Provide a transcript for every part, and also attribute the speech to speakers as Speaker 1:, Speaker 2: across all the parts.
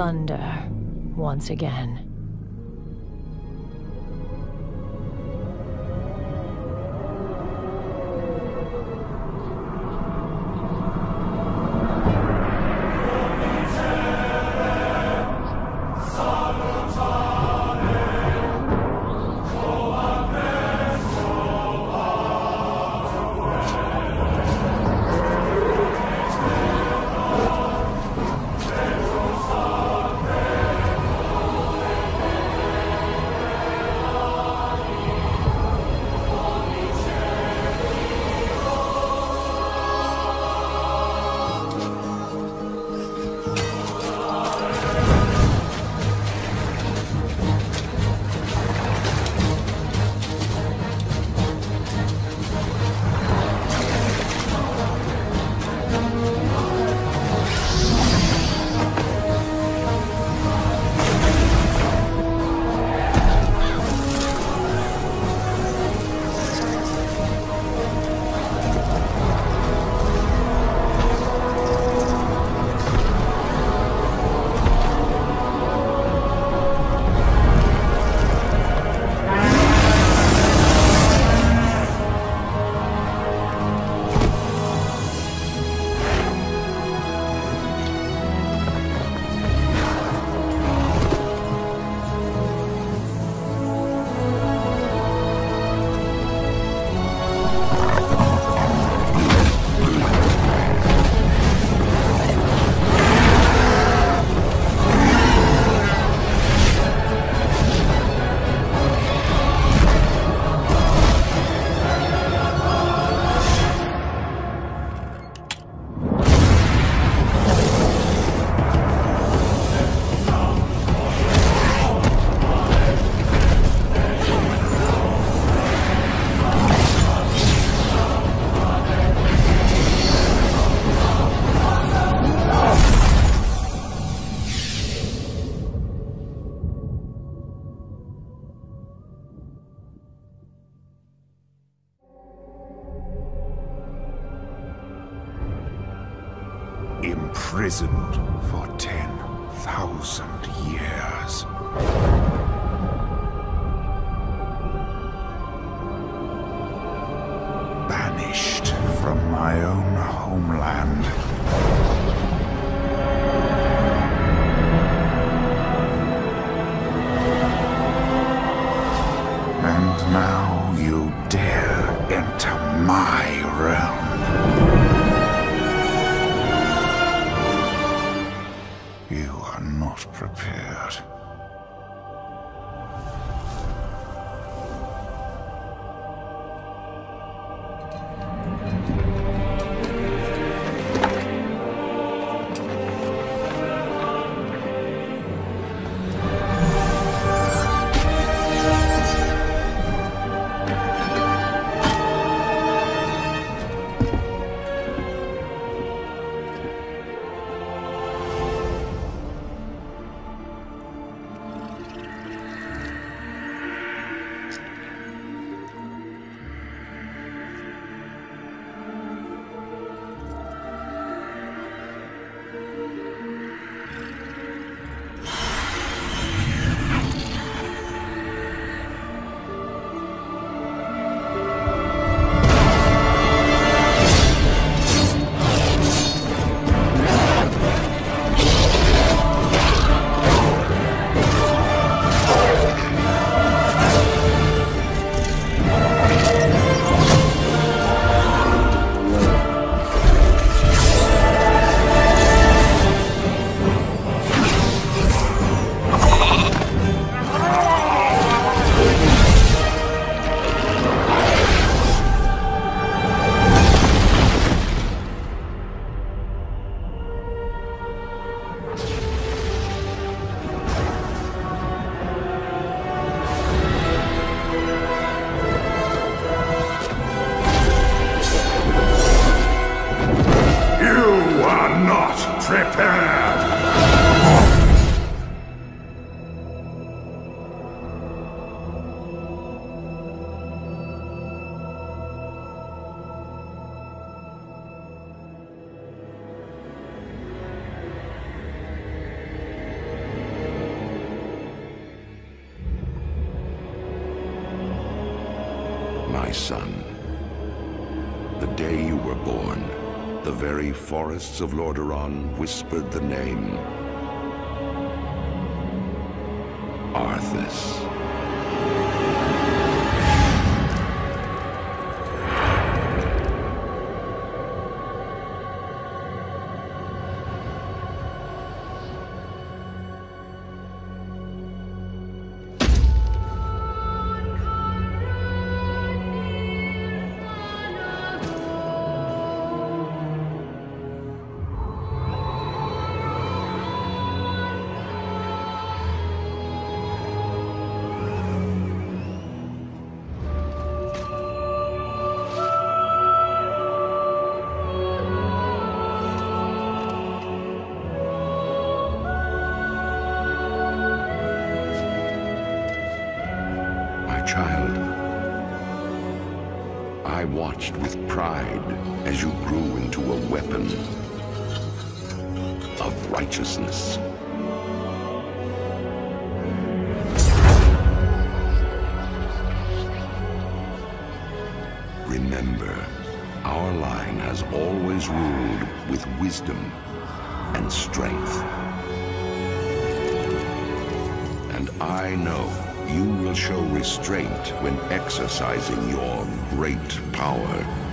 Speaker 1: thunder once again.
Speaker 2: Forests of Lordaeron whispered the name pride as you grew into a weapon of righteousness. Remember, our line has always ruled with wisdom and strength. And I know you will show restraint when exercising your great power.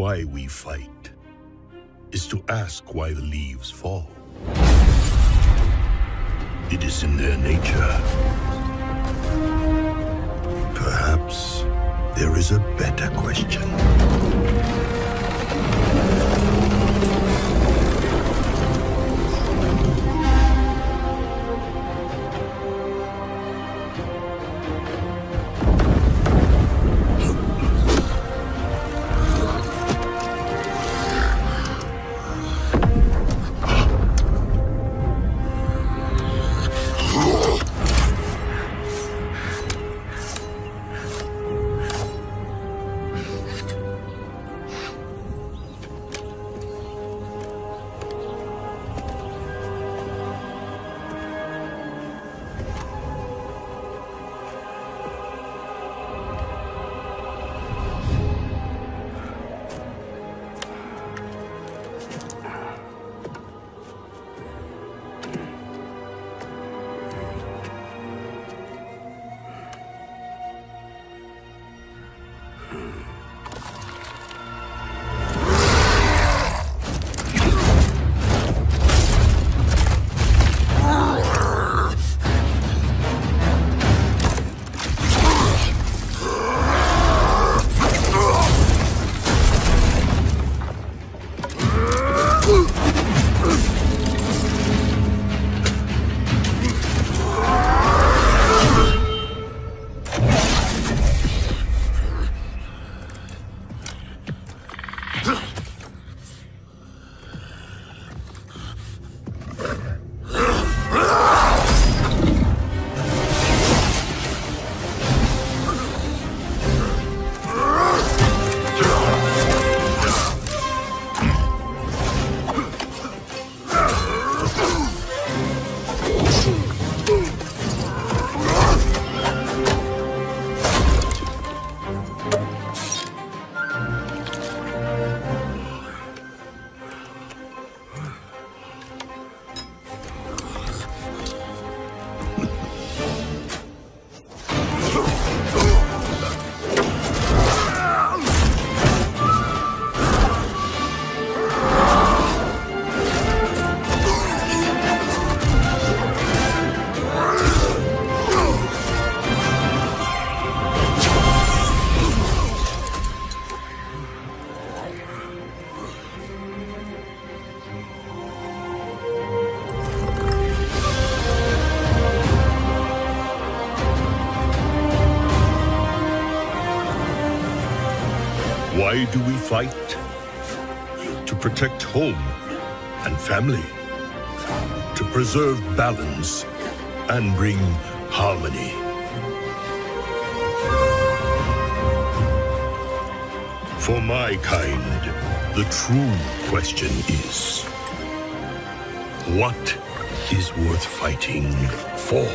Speaker 3: Why we fight is to ask why the leaves fall. It is in their nature. Perhaps there is a better question. Fight? To protect home and family. To preserve balance and bring harmony. For my kind, the true question is what is worth fighting for?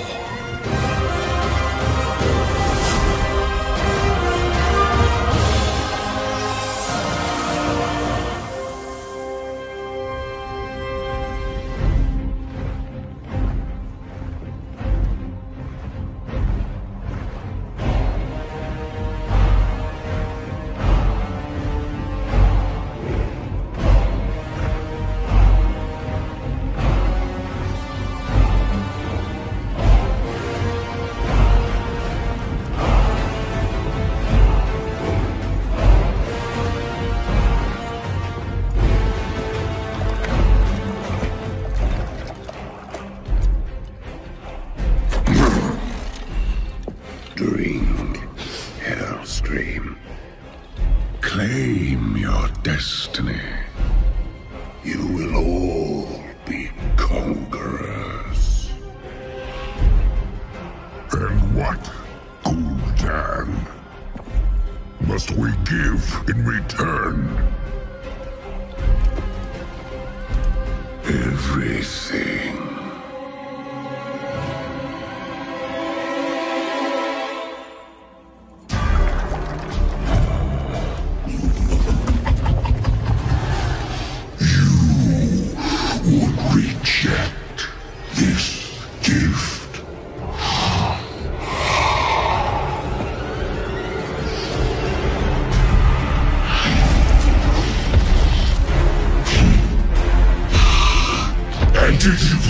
Speaker 1: Did you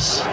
Speaker 1: slaves!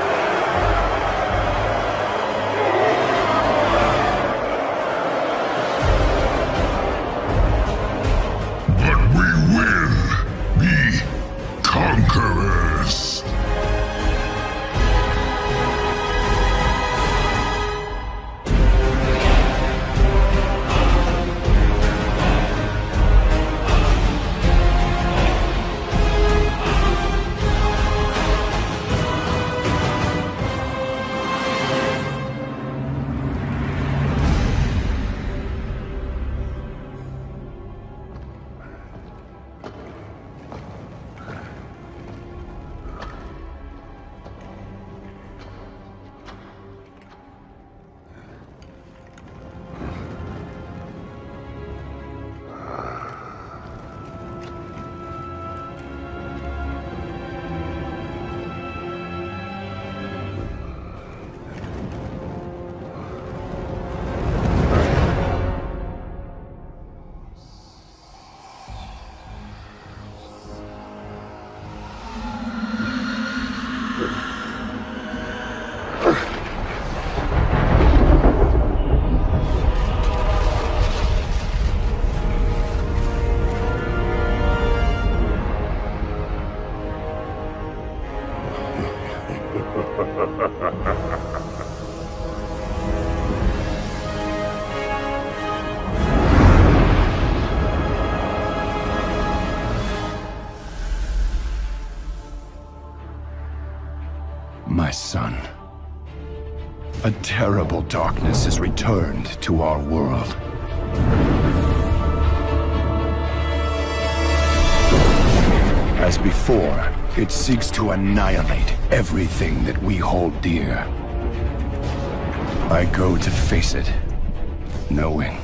Speaker 4: Terrible darkness has returned to our world. As before, it seeks to annihilate everything that we hold dear. I go to face it, knowing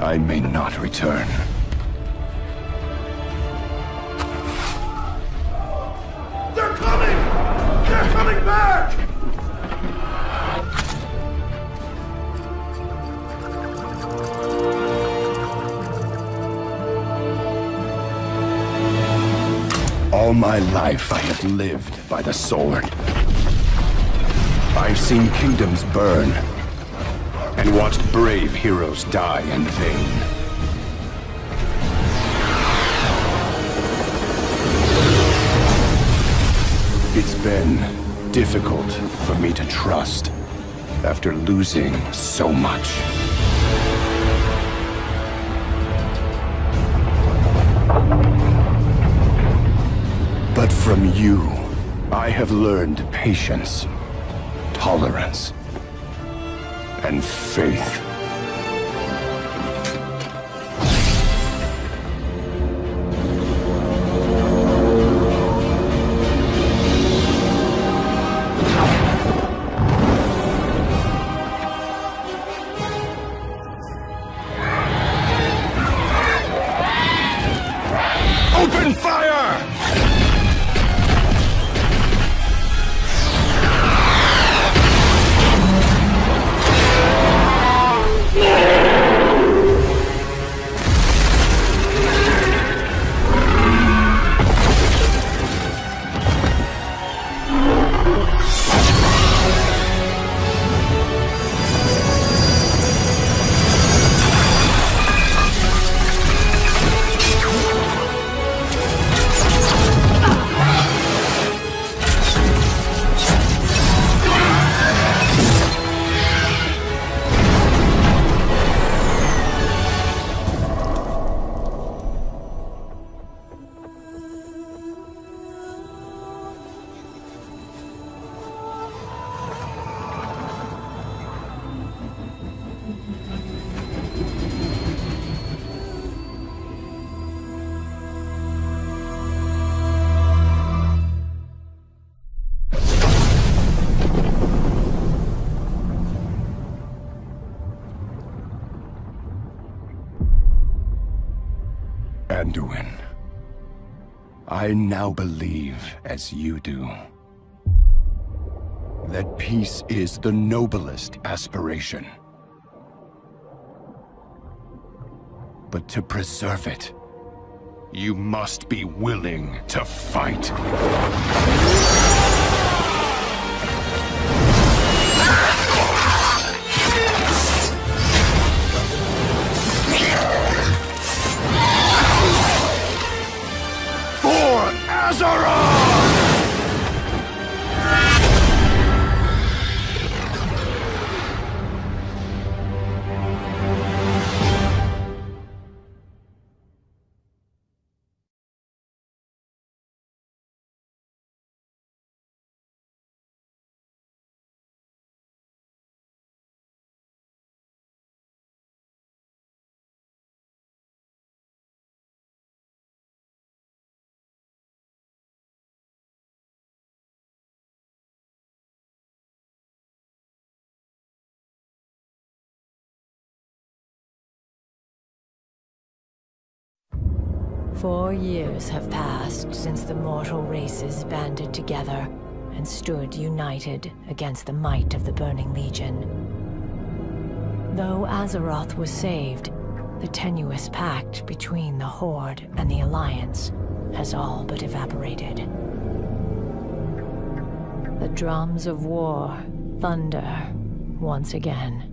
Speaker 4: I may not return. Life I have lived by the sword. I've seen kingdoms burn, and watched brave heroes die in vain. It's been difficult for me to trust after losing so much. From you, I have learned patience, tolerance, and faith. Anduin. I now believe, as you do, that peace is the noblest aspiration. But to preserve it, you must be willing to fight.
Speaker 5: Four years have passed since the mortal races banded together and stood united against the might of the Burning Legion. Though Azeroth was saved, the tenuous pact between the Horde and the Alliance has all but evaporated. The drums of war thunder once again.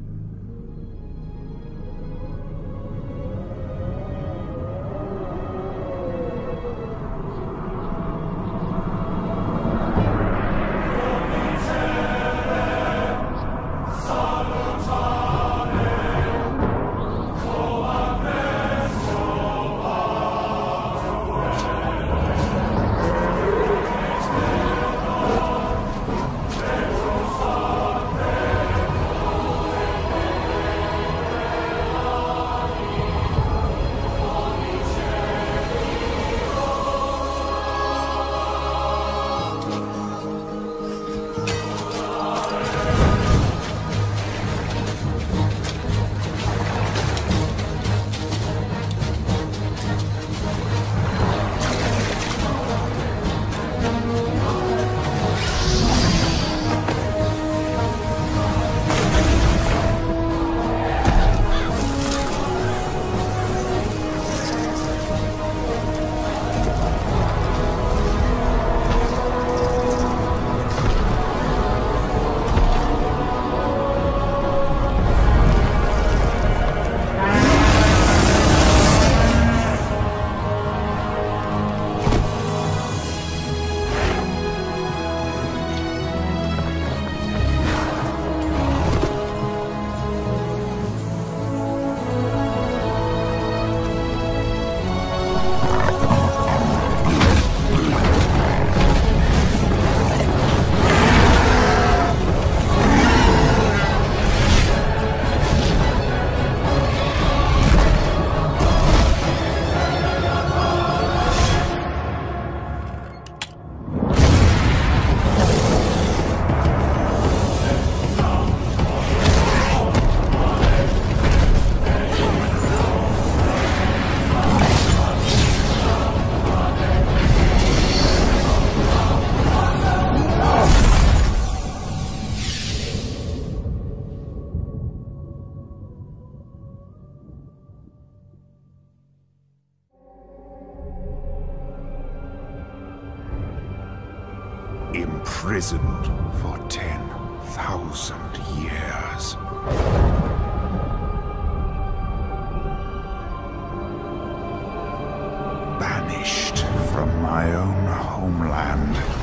Speaker 1: Banished from my own homeland.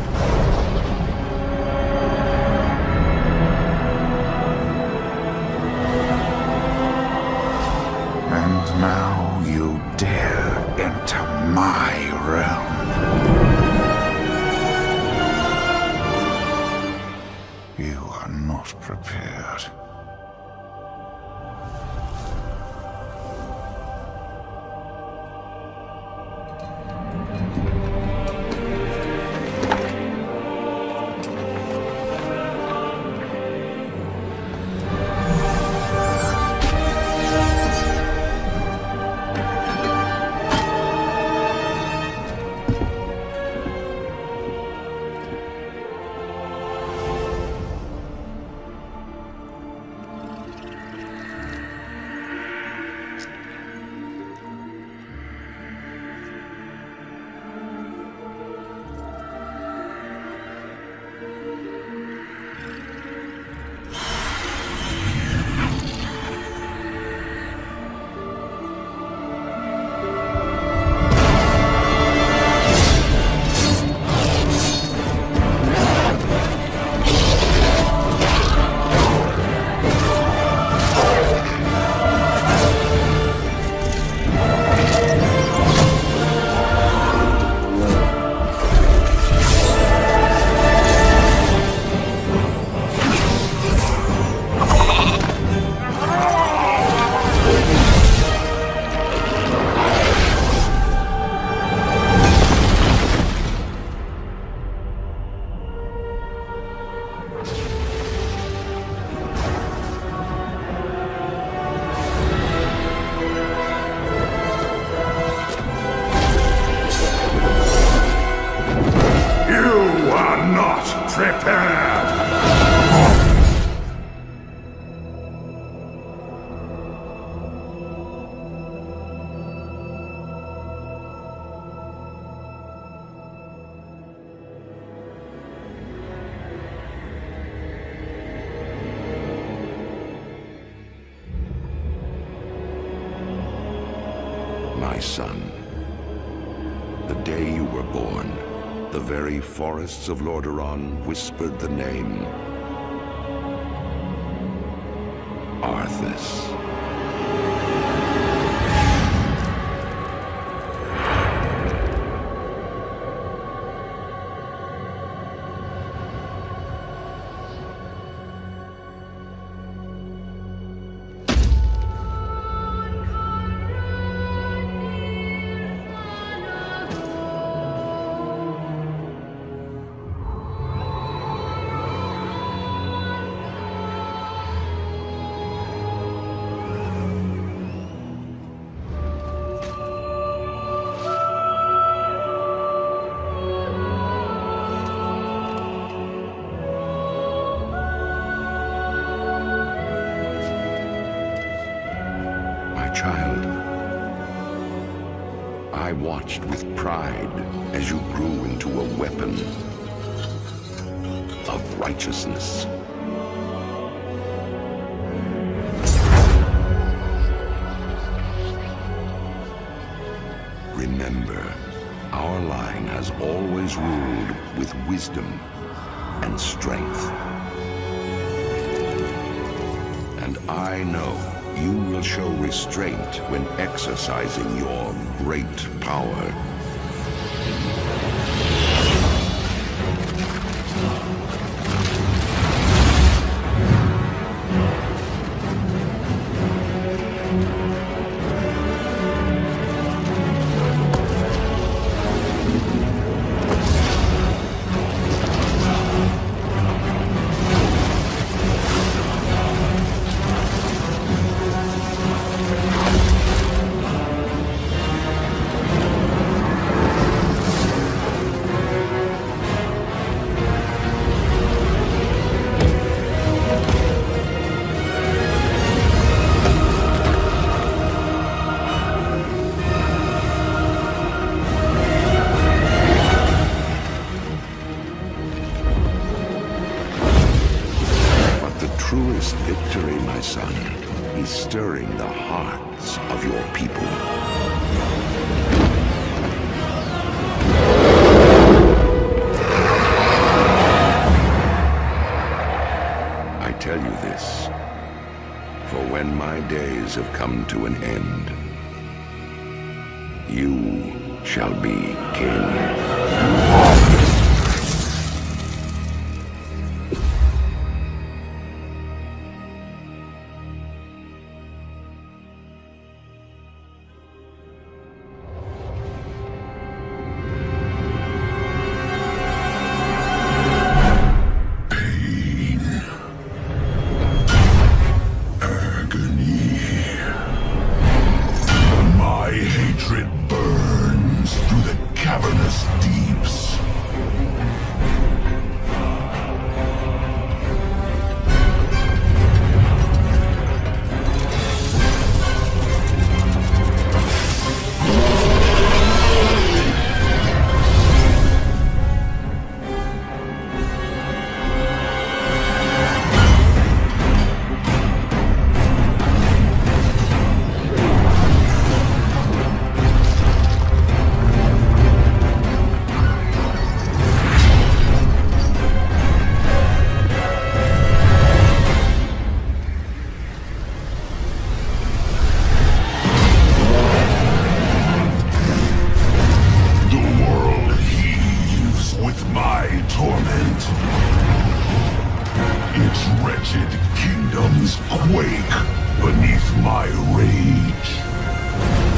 Speaker 2: Son, the day you were born, the very forests of Lordaeron whispered the name Arthas. Pride as you grew into a weapon of righteousness. Remember, our line has always ruled with wisdom and strength. And I know you will show restraint when exercising your great power. Shall be king.
Speaker 1: Quake beneath my rage.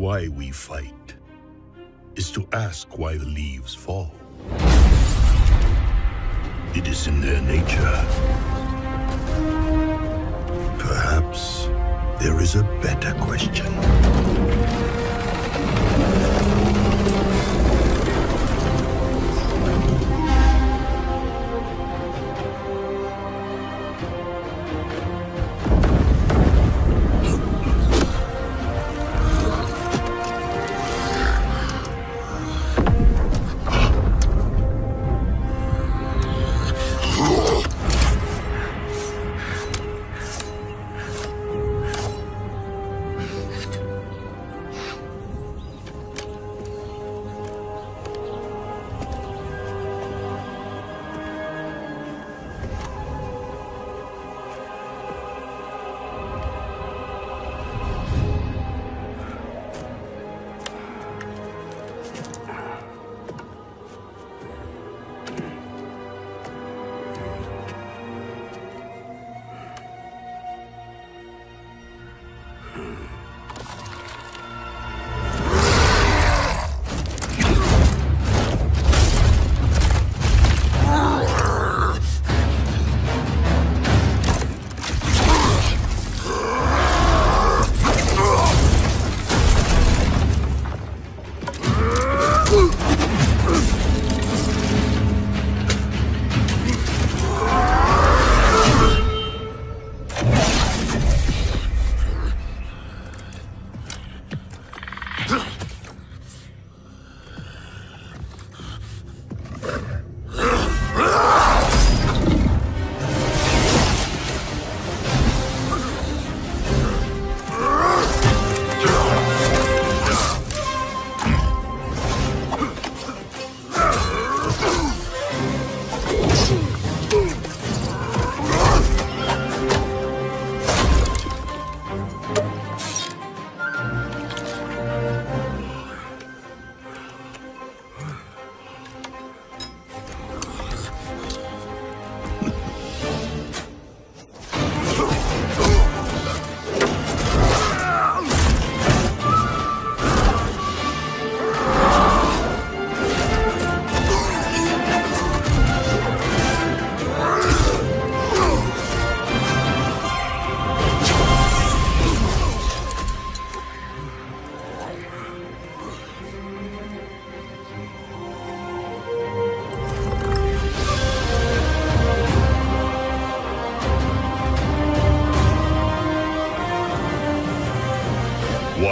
Speaker 3: Why we fight is to ask why the leaves fall. It is in their nature. Perhaps there is a better question.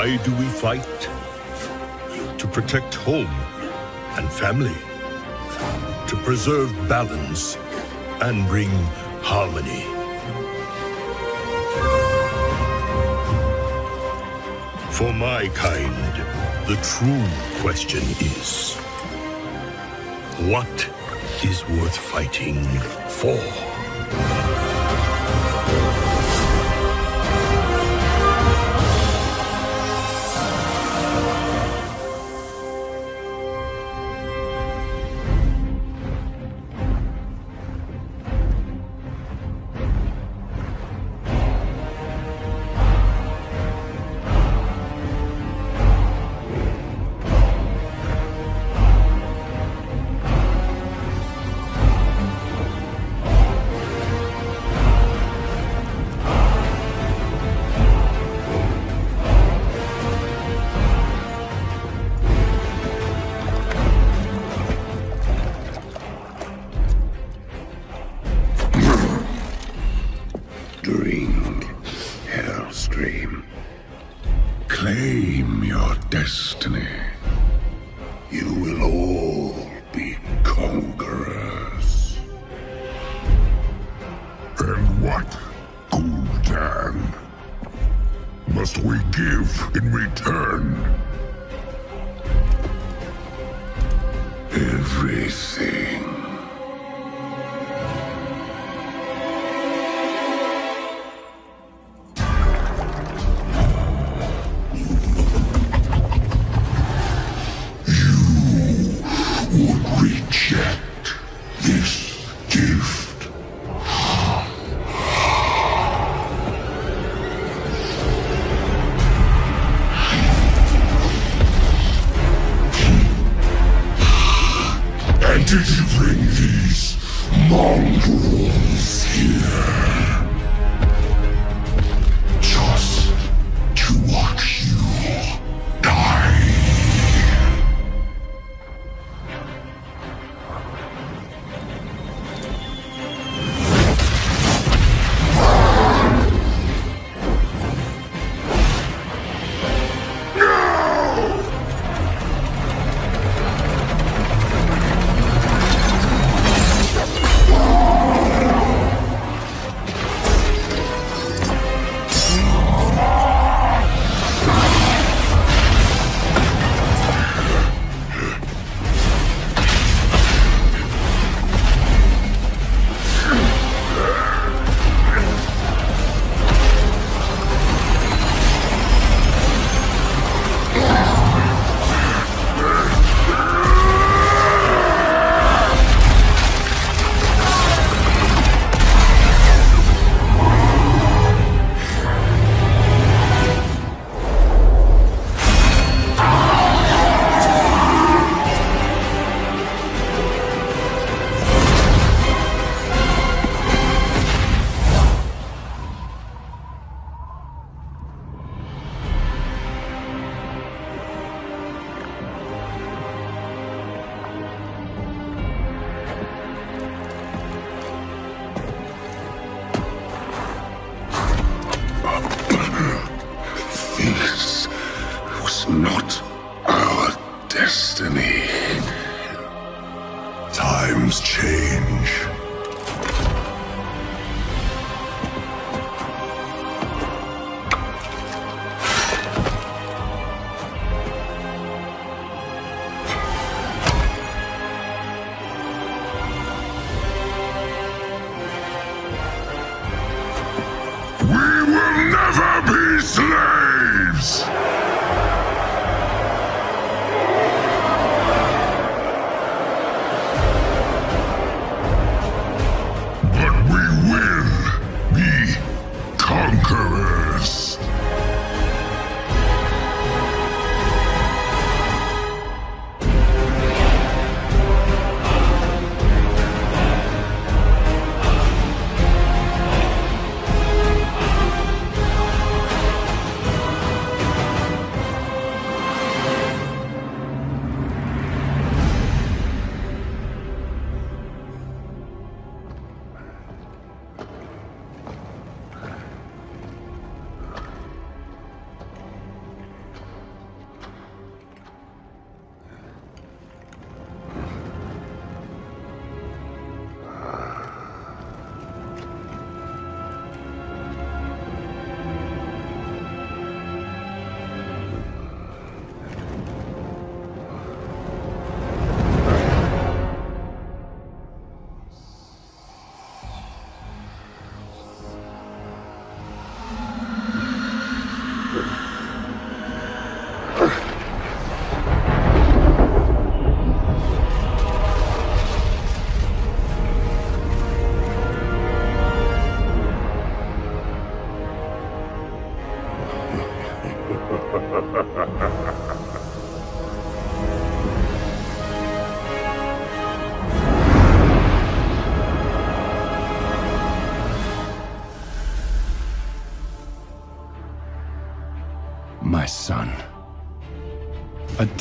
Speaker 1: Why do we fight? To protect home and family. To preserve balance and bring harmony. For my kind, the true question is, what is worth fighting for?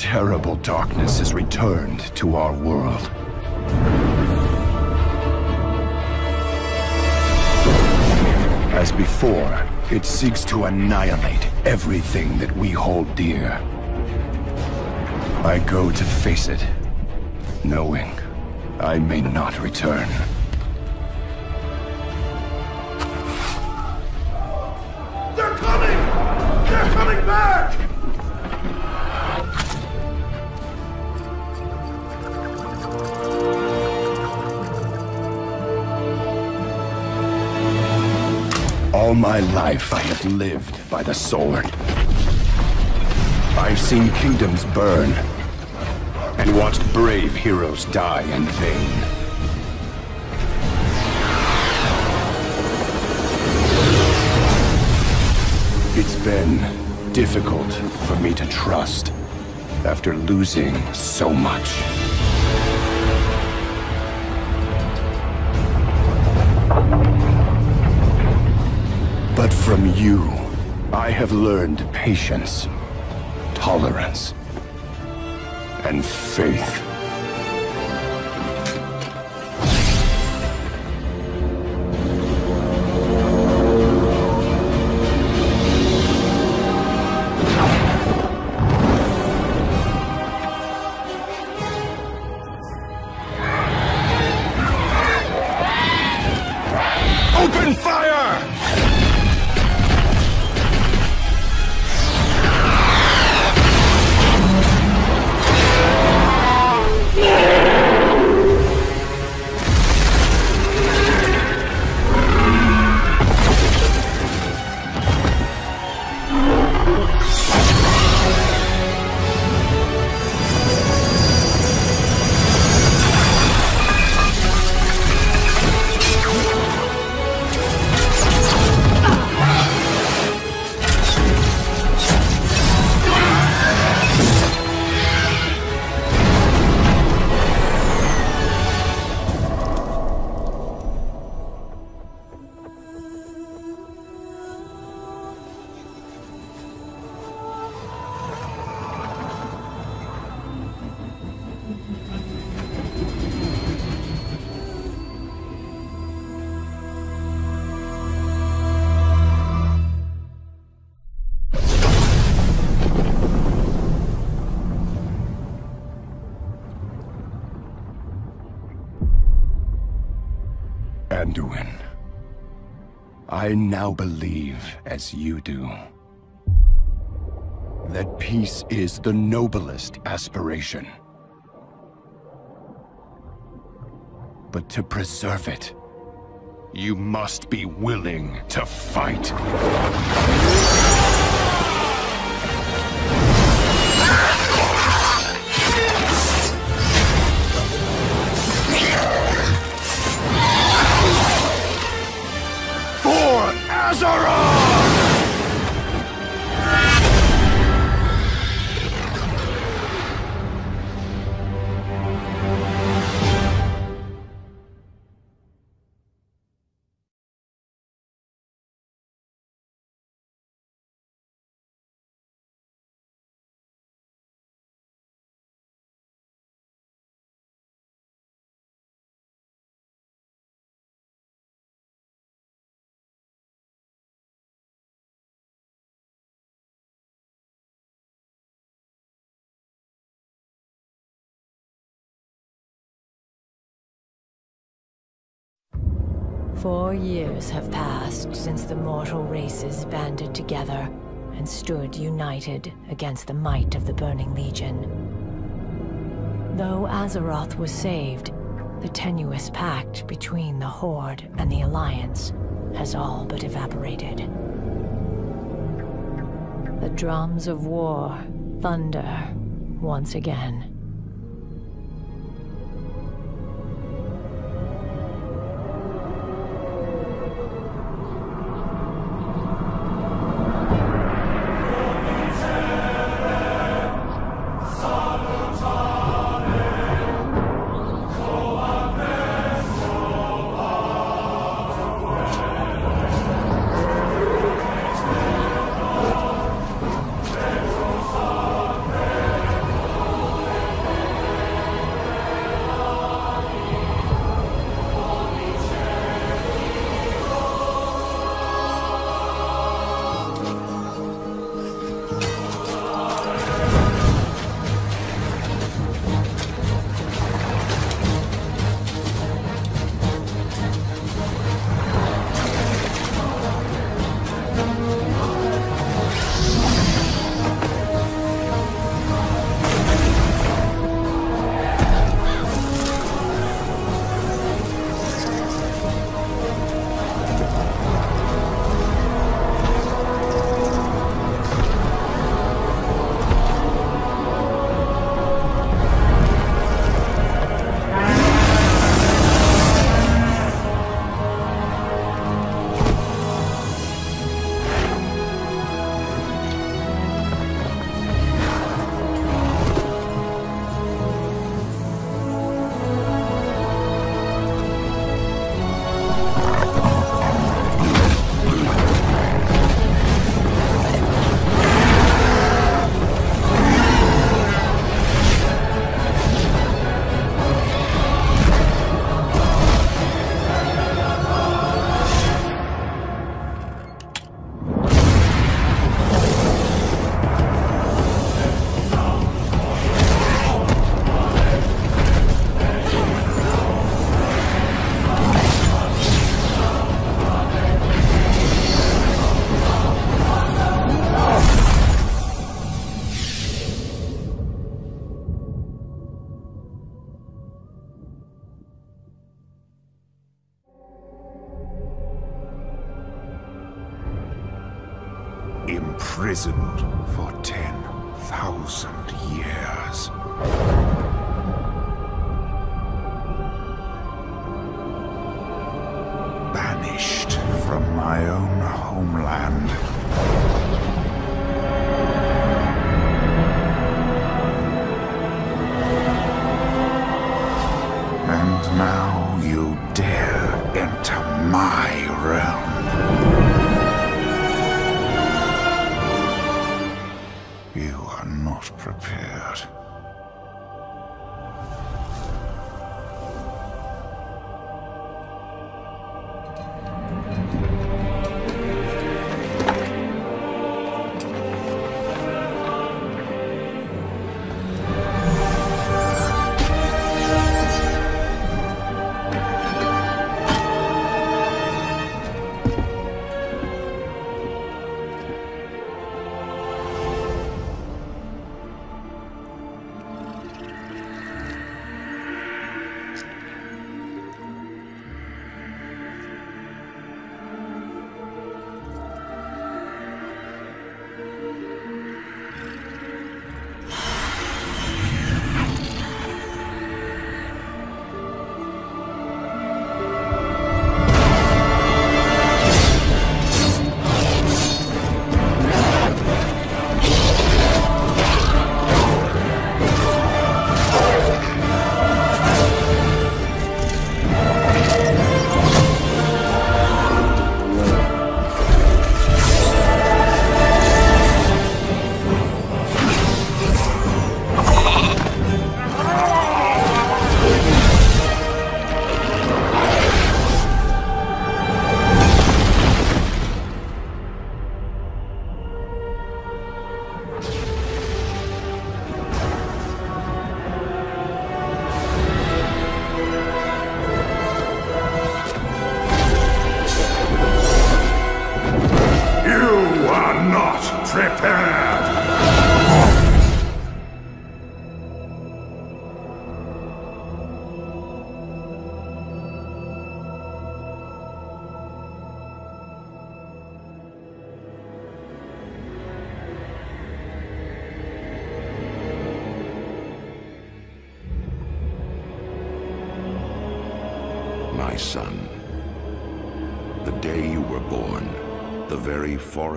Speaker 4: Terrible darkness has returned to our world. As before, it seeks to annihilate everything that we hold dear. I go to face it, knowing I may not return. Life I have lived by the sword. I've seen kingdoms burn, and watched brave heroes die in vain. It's been difficult for me to trust after losing so much. But from you, I have learned patience, tolerance, and faith. I now believe, as you do, that peace is the noblest aspiration. But to preserve it, you must be willing to fight. Azeroth!
Speaker 5: Four years have passed since the mortal races banded together and stood united against the might of the Burning Legion. Though Azeroth was saved, the tenuous pact between the Horde and the Alliance has all but evaporated. The drums of war thunder once again.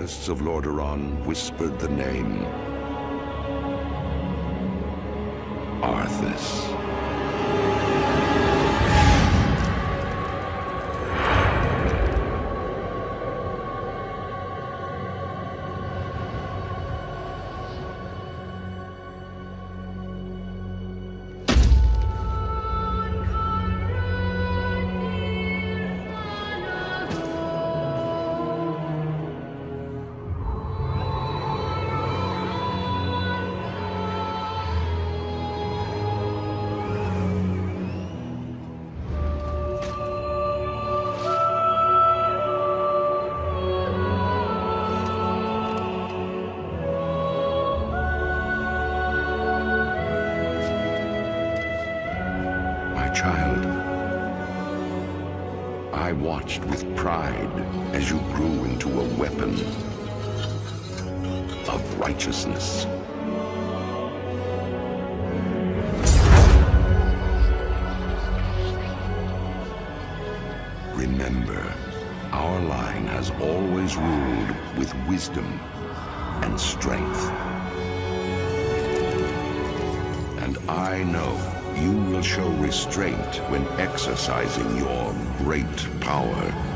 Speaker 2: Forests of Lordaeron whispered the name With pride as you grew into a weapon of righteousness. Remember, our line has always ruled with wisdom and strength. And I know you will show restraint when exercising your great power.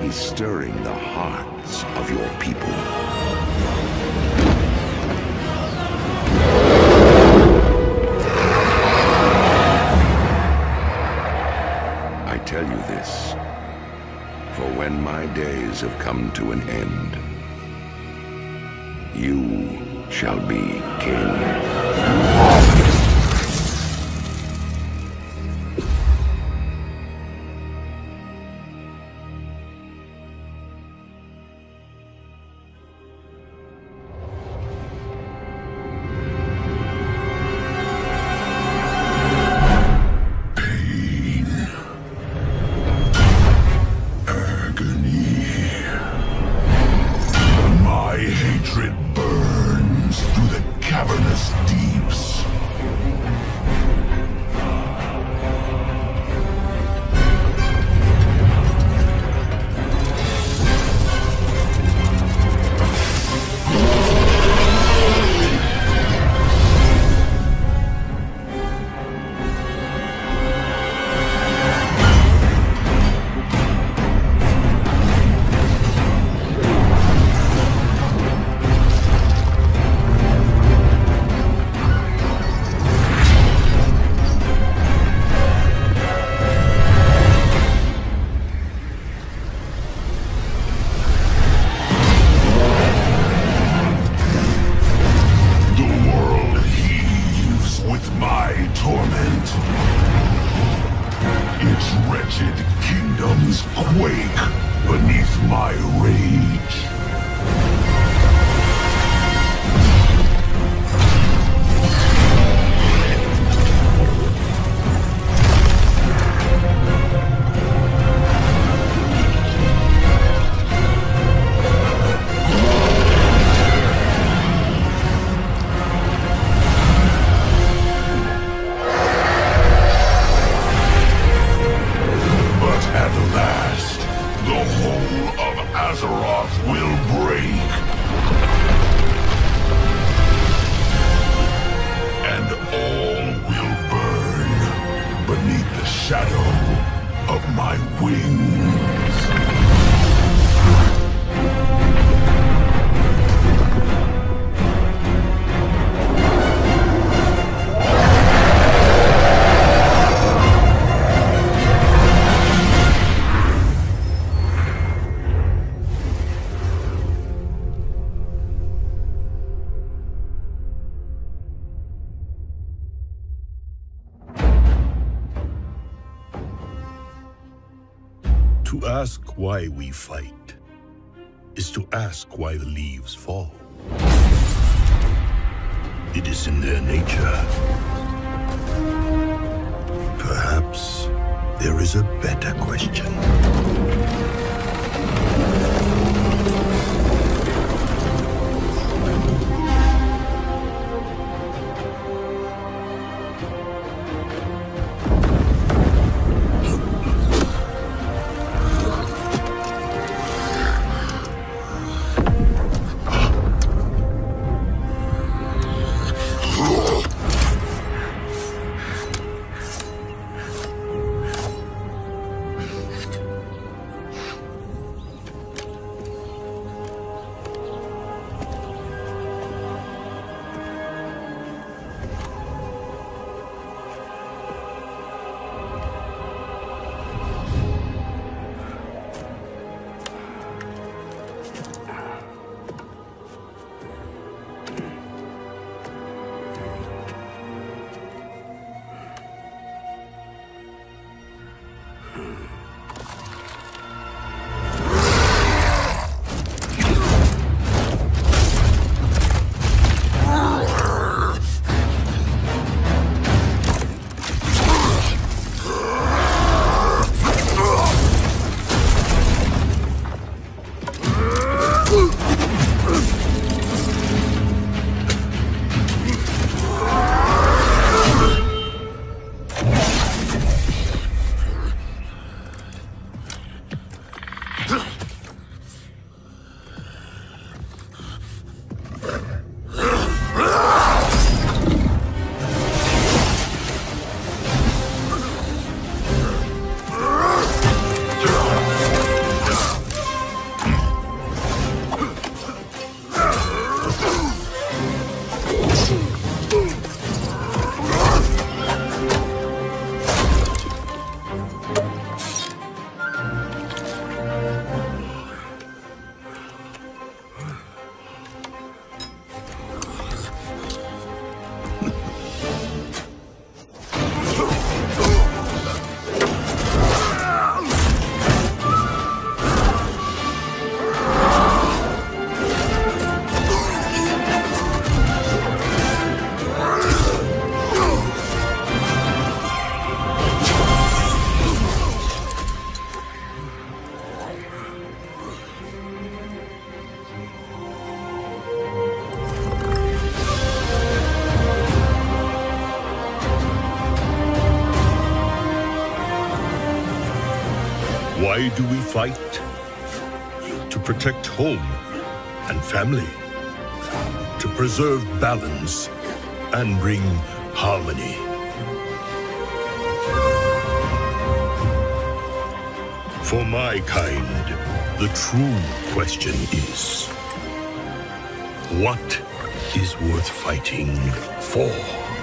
Speaker 1: He's stirring the hearts of your people. I tell you this, for when my days have come to an end, you shall be king.
Speaker 3: Why we fight is to ask why the leaves fall. It is in their nature. Perhaps there is a better question.
Speaker 1: fight to protect home and family, to preserve balance and bring harmony. For my kind, the true question is, what is worth fighting for?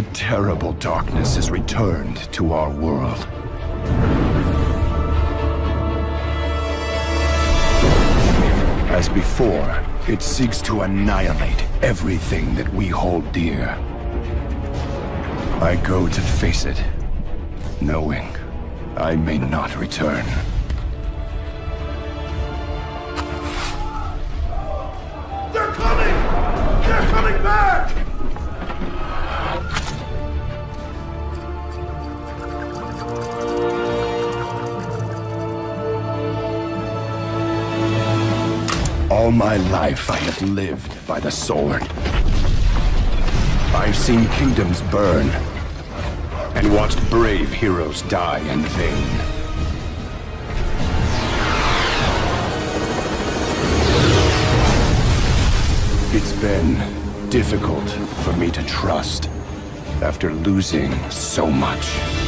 Speaker 4: A terrible darkness has returned to our world. As before, it seeks to annihilate everything that we hold dear. I go to face it, knowing I may not return. My life I have lived by the sword. I've seen kingdoms burn, and watched brave heroes die in vain. It's been difficult for me to trust after losing so much.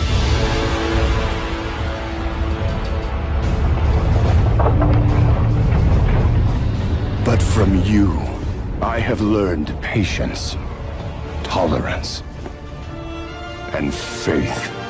Speaker 4: You, I have learned patience, tolerance, and faith.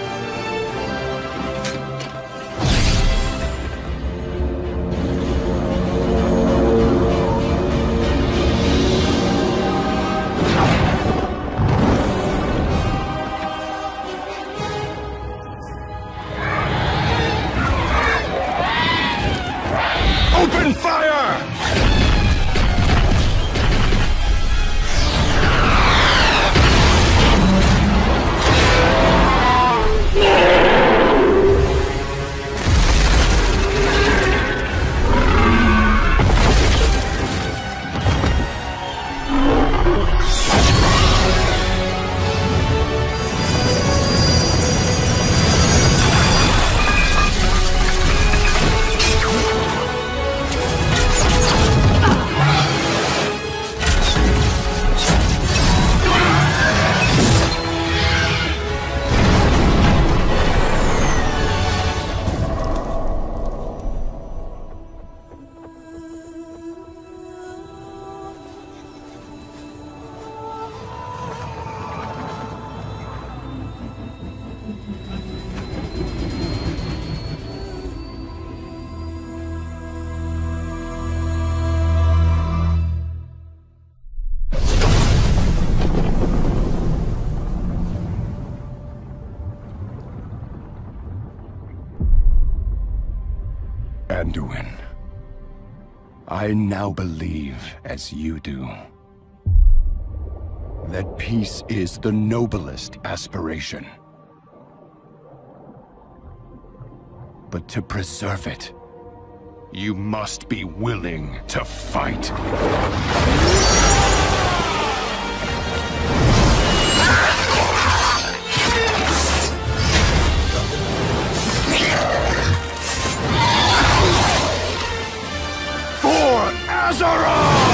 Speaker 4: I now believe, as you do, that peace is the noblest aspiration. But to preserve it, you must be willing to fight. Lazarus!